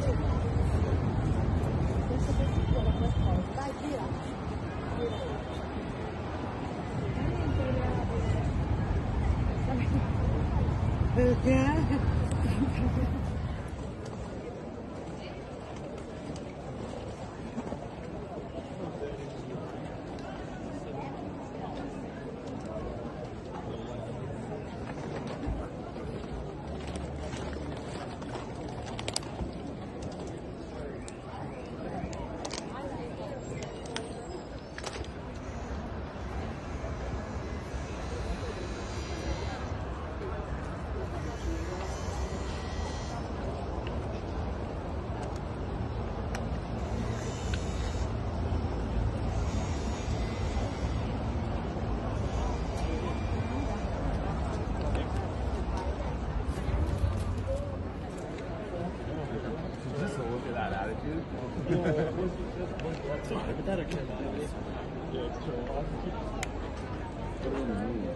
This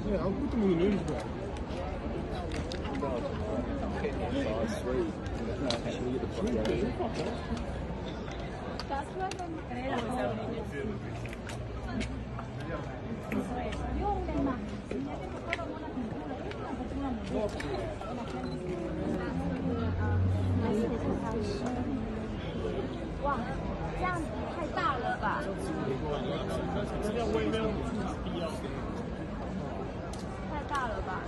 Yeah, I'll put them on the news, bro. Thank you. Wow，这样子太大了吧？太大了吧？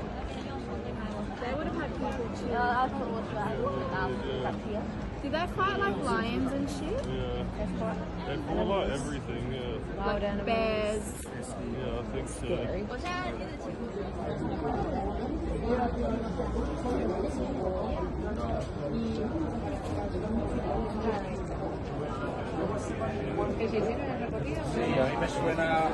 They would have had people too. Yeah, I thought was right. Um, up here. Do they fight like lions and shit? Yeah, That's correct. they fought about everything. Yeah, Like bears. yeah, I think so. 我 Sí, a mí me suena...